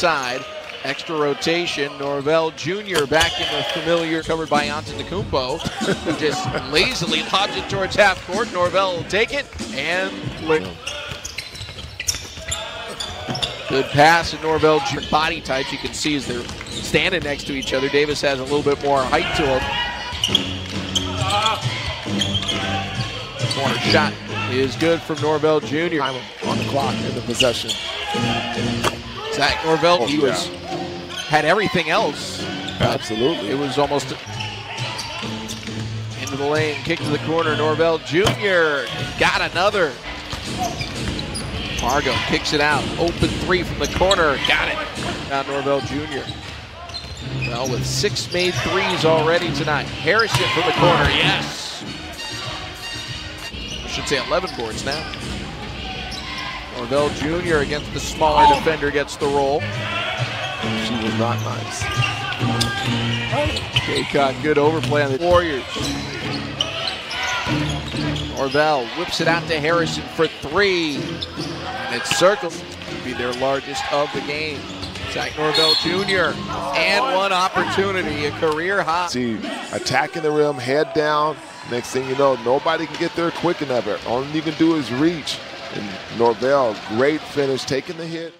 side. Extra rotation. Norvell Jr. back in the familiar, covered by Antetokounmpo, who just lazily lobs it towards half court. Norvell will take it and lick. Good pass, and Norvell Jr. body types you can see as they're standing next to each other. Davis has a little bit more height to him. Corner shot is good from Norvell Jr. on the clock in the possession. Zach Norvell, Oh, he yeah. was had everything else. Absolutely. It was almost into the lane, kick to the corner. Norvell Jr. got another. Pargo kicks it out. Open three from the corner. Got it. Now Norvell Jr. Well, with six made threes already tonight. Harrison from the corner. Yes. I should say 11 boards now. Norvell Jr. against the smaller oh. defender gets the roll. She was not nice. Kaycott, good overplay on the Warriors. Norvell whips it out to Harrison for three. And it circles to be their largest of the game. Zach Norvell Jr. And one opportunity, a career high. See, attacking the rim, head down. Next thing you know, nobody can get there quick enough. All you can do is reach. And Norvell, great finish, taking the hit.